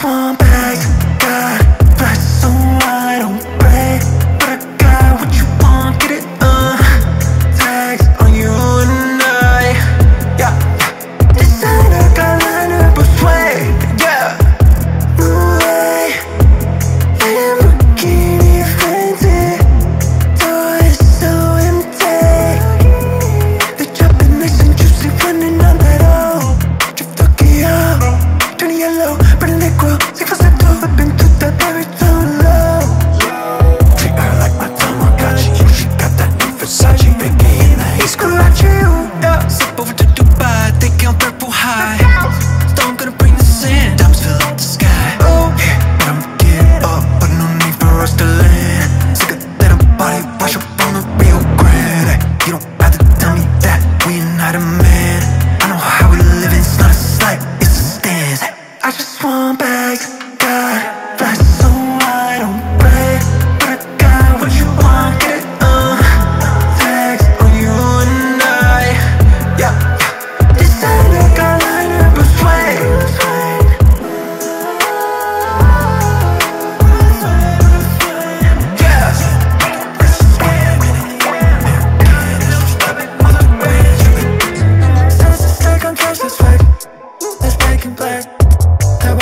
Swamp bag, got fast so I don't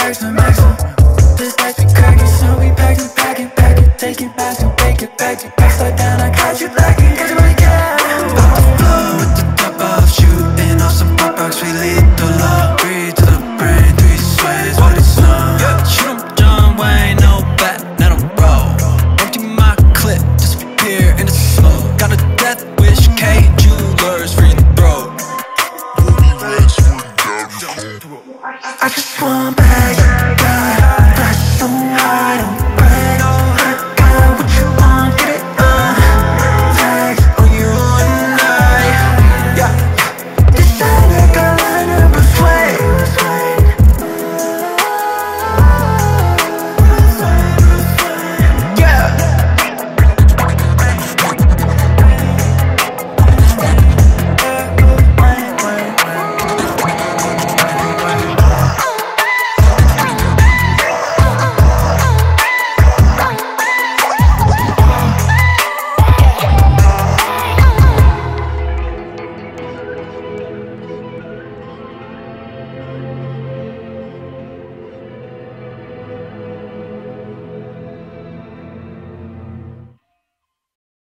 extra, extra. This extra cracker, so we pack it, pack it, pack it, take it back, so take it back, take it back, slide down, I caught you like it, got you like it. Pop the flow with the top off, shooting off some pop rocks, we lead the love.